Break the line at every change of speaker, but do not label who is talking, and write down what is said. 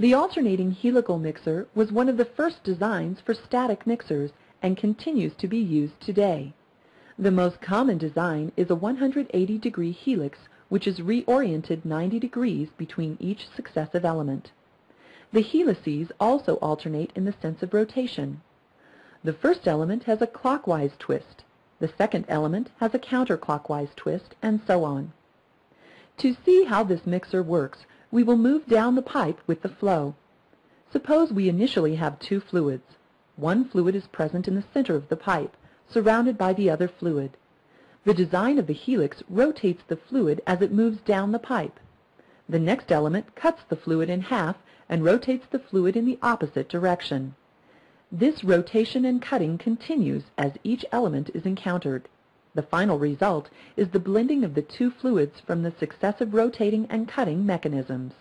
The alternating helical mixer was one of the first designs for static mixers and continues to be used today. The most common design is a 180 degree helix which is reoriented 90 degrees between each successive element. The helices also alternate in the sense of rotation. The first element has a clockwise twist, the second element has a counterclockwise twist, and so on. To see how this mixer works, we will move down the pipe with the flow. Suppose we initially have two fluids. One fluid is present in the center of the pipe, surrounded by the other fluid. The design of the helix rotates the fluid as it moves down the pipe. The next element cuts the fluid in half and rotates the fluid in the opposite direction. This rotation and cutting continues as each element is encountered. The final result is the blending of the two fluids from the successive rotating and cutting mechanisms.